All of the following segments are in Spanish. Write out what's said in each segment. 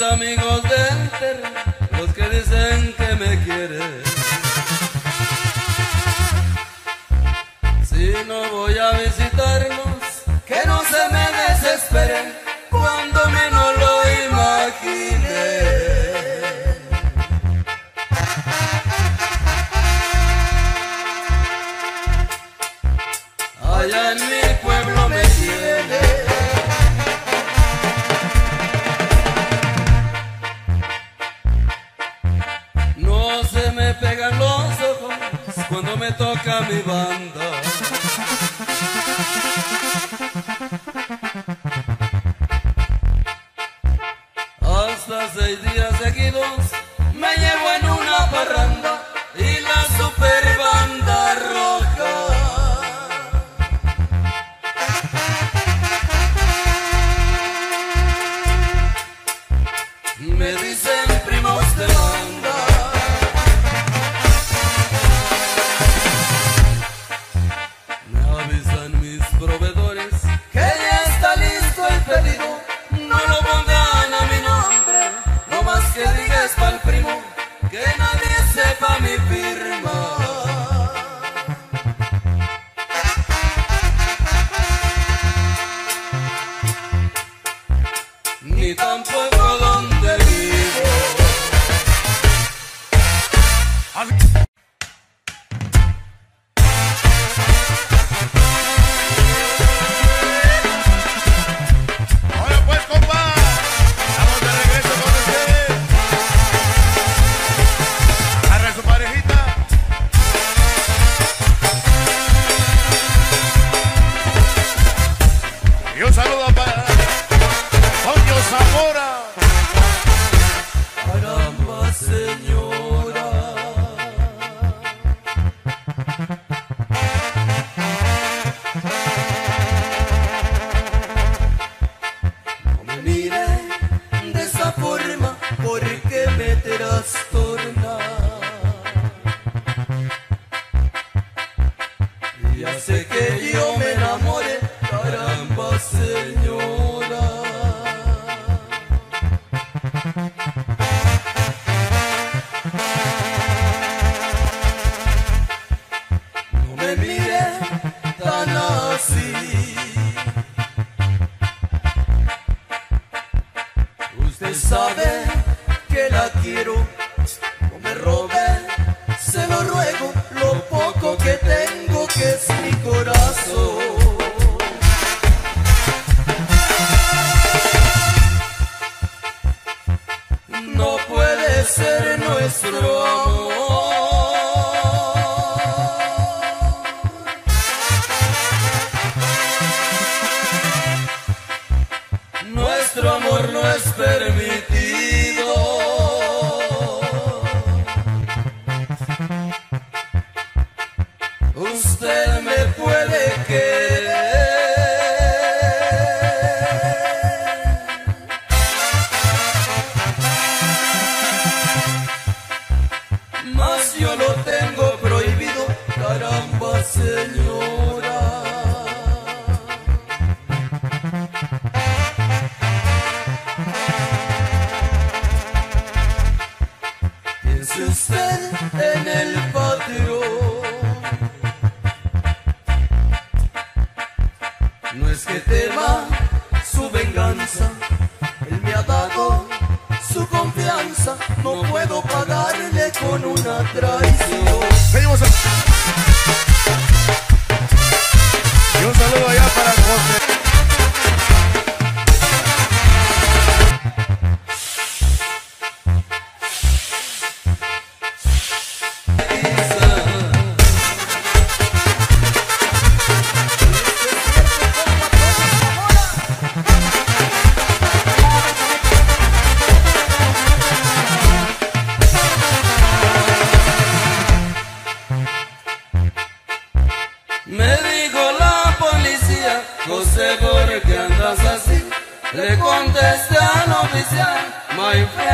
amigos de enter, los que dicen que me quieren. Si no voy a visitarlos, que no se me desesperen. Sudro. my friend.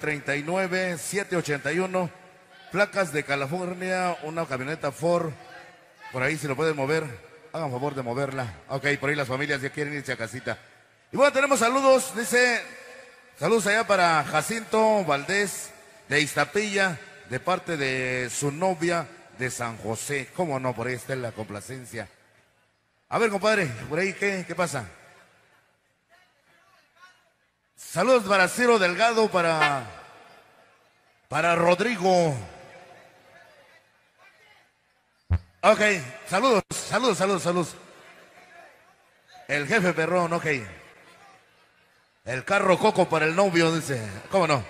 4939-781. Placas de California, una camioneta Ford. Por ahí, si lo pueden mover, hagan favor de moverla. Ok, por ahí las familias ya quieren irse a casita. Y bueno, tenemos saludos, dice, saludos allá para Jacinto Valdés de Iztapilla, de parte de su novia de San José. ¿Cómo no? Por ahí está la complacencia. A ver, compadre, por ahí, ¿qué, qué pasa? Saludos para Ciro Delgado, para, para Rodrigo. Ok, saludos, saludos, saludos, saludos. El jefe perrón, ok. El carro coco para el novio, dice. ¿Cómo no?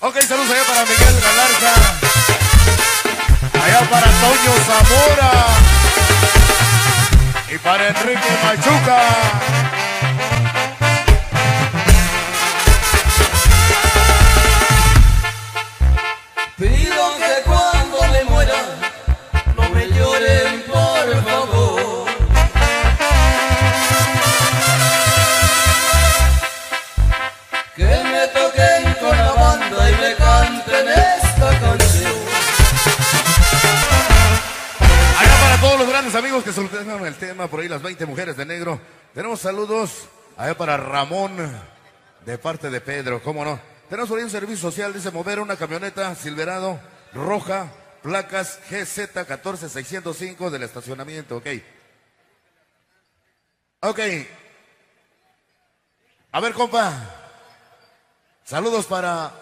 Ok, saludos allá para Miguel Galarza. Allá para Toño Zamora. Y para Enrique Machuca. Pido que cuando me muera no me lloren por favor. Amigos que solucionaron el tema, por ahí las 20 mujeres de negro. Tenemos saludos allá para Ramón, de parte de Pedro, ¿cómo no? Tenemos por ahí un servicio social, dice mover una camioneta Silverado roja, placas GZ 14605 del estacionamiento, ok. Ok. A ver, compa. Saludos para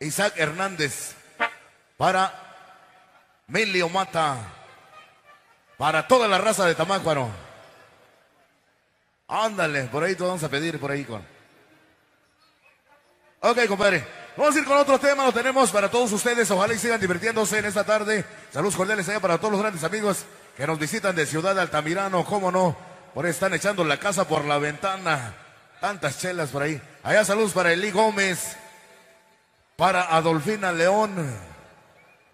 Isaac Hernández, para Milio Mata, para toda la raza de Tamácuaro. Ándale, por ahí te vamos a pedir, por ahí con. Ok, compadre. Vamos a ir con otro tema, lo tenemos para todos ustedes. Ojalá y sigan divirtiéndose en esta tarde. Saludos cordiales allá para todos los grandes amigos que nos visitan de Ciudad Altamirano, cómo no. Por ahí están echando la casa por la ventana. Tantas chelas por ahí. Allá saludos para Eli Gómez, para Adolfina León,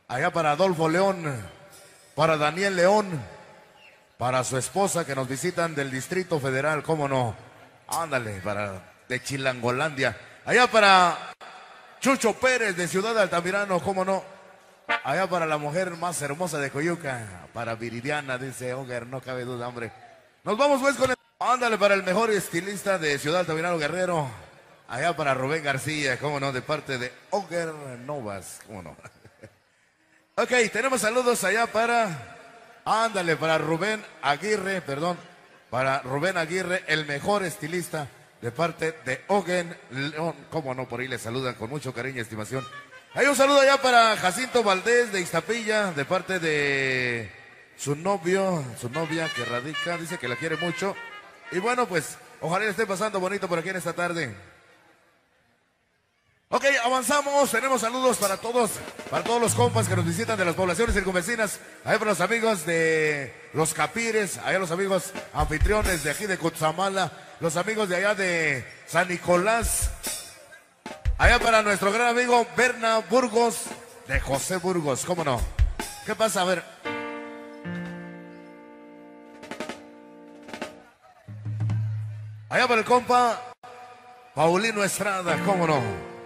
allá para Adolfo León, para Daniel León, para su esposa que nos visitan del Distrito Federal, cómo no. Ándale, para de Chilangolandia. Allá para Chucho Pérez de Ciudad Altamirano, cómo no. Allá para la mujer más hermosa de Coyuca, para Viridiana, dice Oger, no cabe duda, hombre. Nos vamos pues con el... Ándale para el mejor estilista de Ciudad Altamirano Guerrero. Allá para Rubén García, cómo no, de parte de Oger Novas, cómo no. ok, tenemos saludos allá para... Ándale, para Rubén Aguirre, perdón, para Rubén Aguirre, el mejor estilista de parte de Ogen León. Cómo no, por ahí le saludan con mucho cariño y estimación. Hay un saludo allá para Jacinto Valdés de Iztapilla, de parte de su novio, su novia que radica, dice que la quiere mucho. Y bueno, pues, ojalá le esté pasando bonito por aquí en esta tarde. Ok, avanzamos, tenemos saludos para todos, para todos los compas que nos visitan de las poblaciones circunvecinas, ahí para los amigos de los Capires, allá los amigos anfitriones de aquí de Cutzamala, los amigos de allá de San Nicolás, allá para nuestro gran amigo Berna Burgos, de José Burgos, ¿cómo no? ¿Qué pasa? A ver. Allá para el compa Paulino Estrada, ¿cómo? No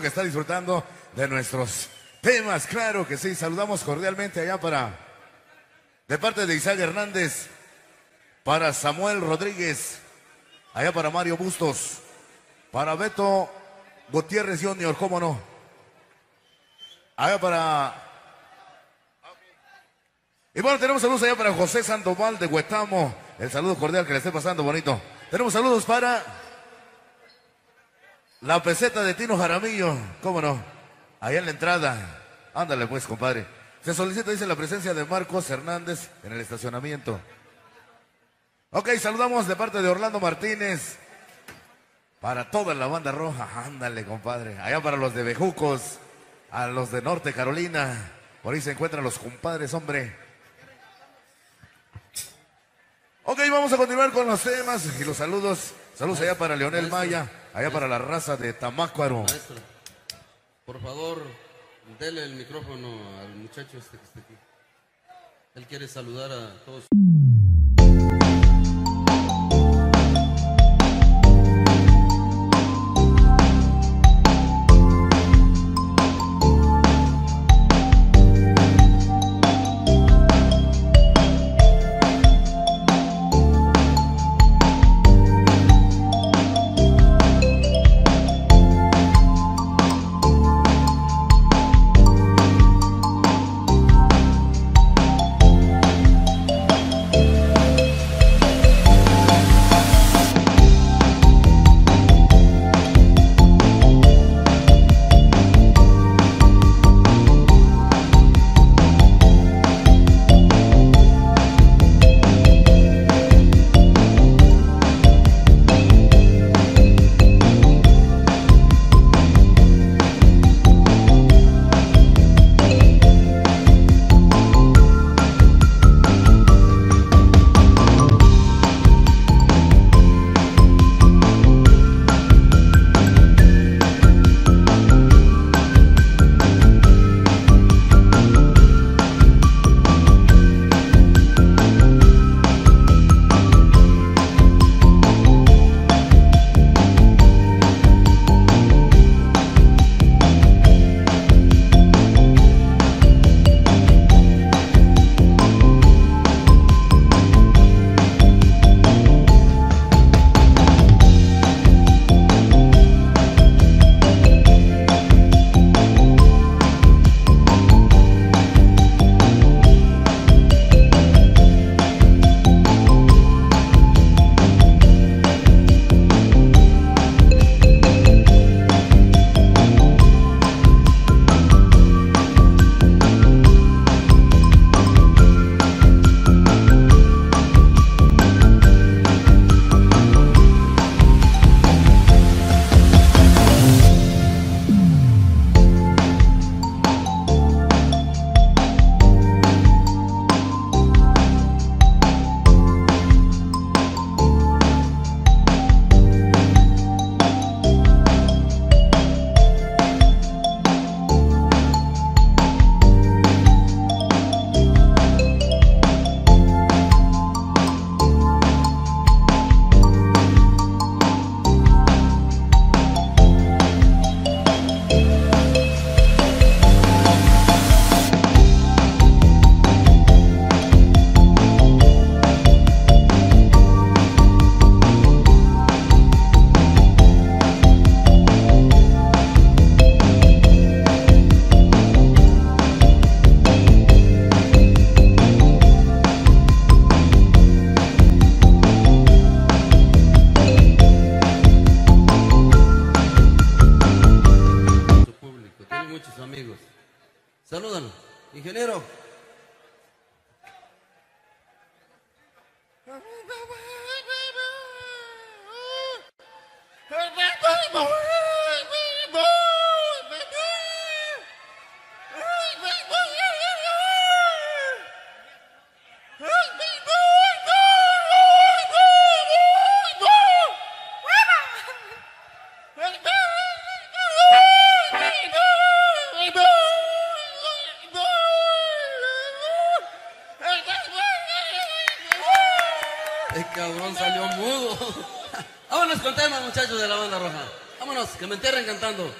que está disfrutando de nuestros temas. Claro que sí. Saludamos cordialmente allá para, de parte de Isaac Hernández, para Samuel Rodríguez, allá para Mario Bustos, para Beto Gutiérrez Junior, cómo no. Allá para y bueno, tenemos saludos allá para José Sandoval de Huetamo. El saludo cordial que le esté pasando bonito. Tenemos saludos para la peseta de Tino Jaramillo. ¿Cómo no? Allá en la entrada. Ándale pues, compadre. Se solicita, dice, la presencia de Marcos Hernández en el estacionamiento. Ok, saludamos de parte de Orlando Martínez. Para toda la banda roja. Ándale, compadre. Allá para los de Bejucos. A los de Norte Carolina. Por ahí se encuentran los compadres, hombre. Ok, vamos a continuar con los temas y los saludos. Saludos allá para Leonel Maya, allá para la raza de Tamácuaro. Maestro, por favor, dele el micrófono al muchacho este que está aquí. Él quiere saludar a todos. muchachos de la banda roja. Vámonos, que me enterren cantando.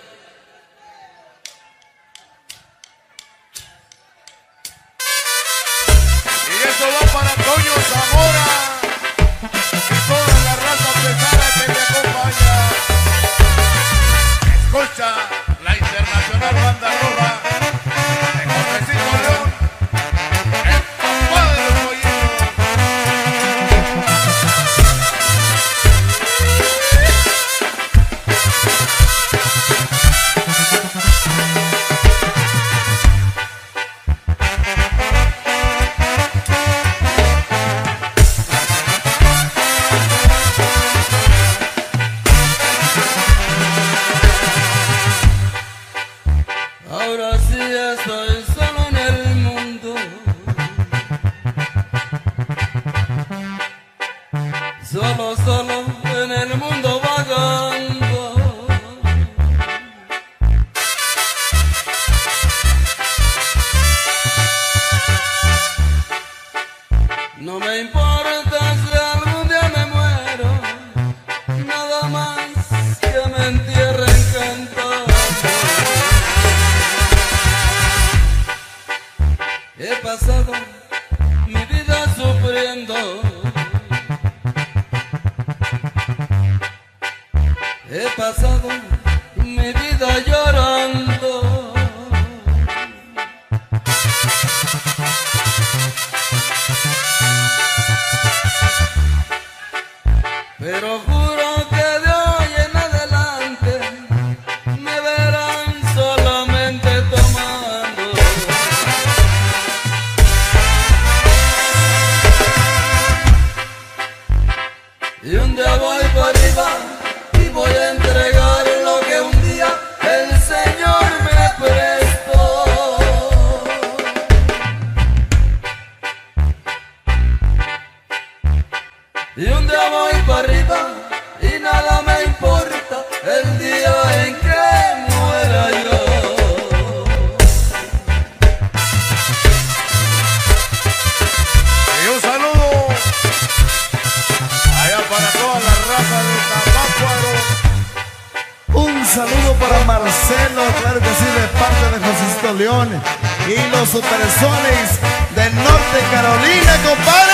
León y los Supersonics de Norte Carolina, compadre.